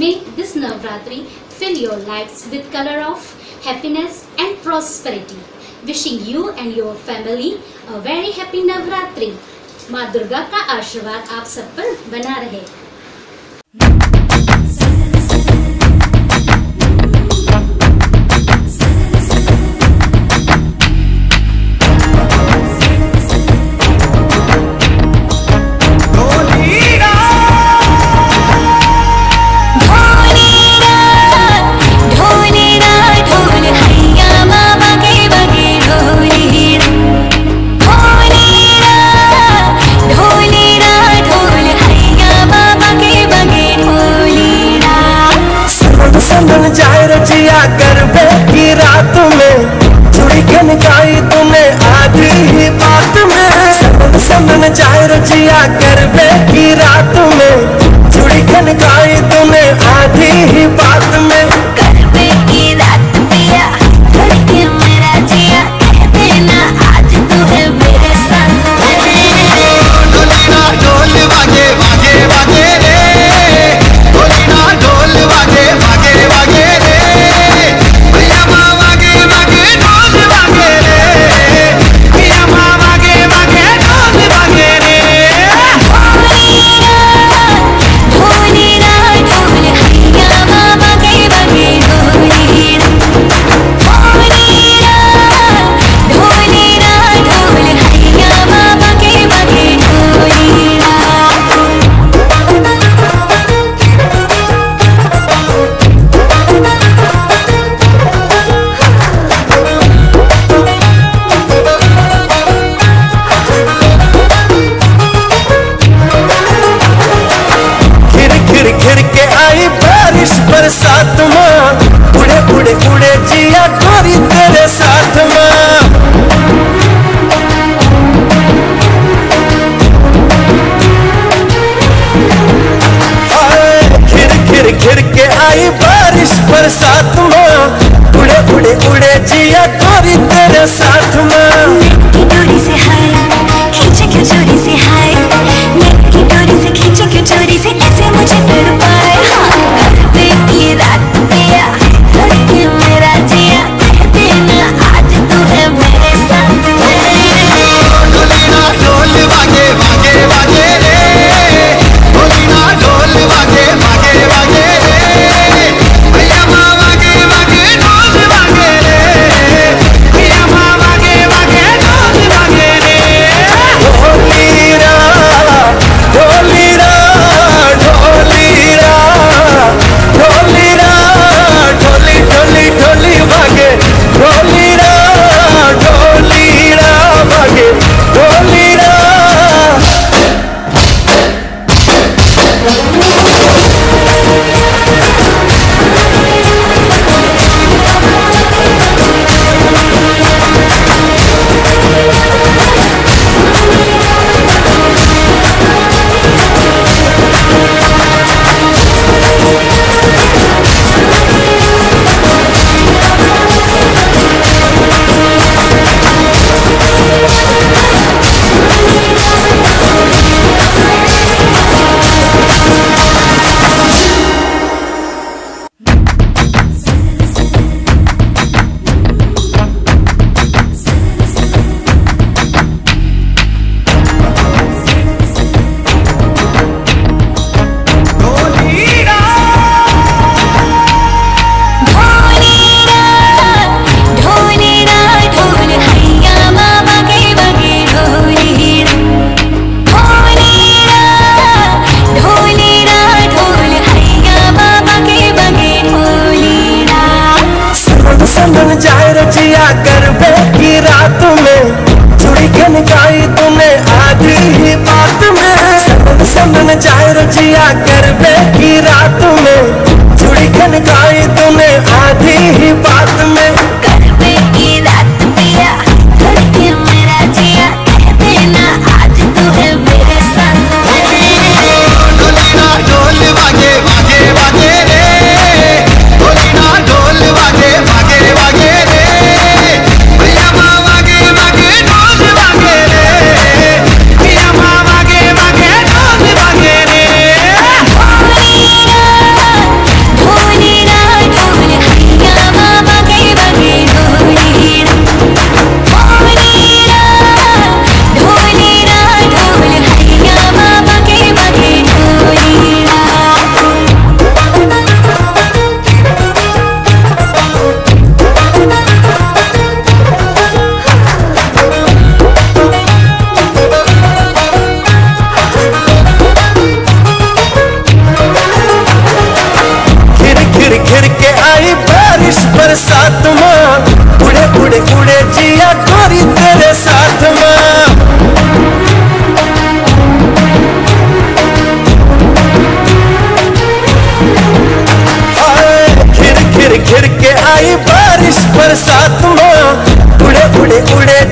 May this Navratri fill your lives with color of happiness and prosperity. Wishing you and your family a very happy Navratri. माँ दुर्गा का आशीर्वाद आप सब पर बना रहे खनकाई तुम्हें आधी ही बात में। सनन जाए रुचिया कर बे की रात में। चुड़ी खनकाई तुम्हें आधी ही बात में साथ जाए रचिया कर बे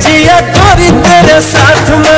जिया तोरी तेरे साथ में।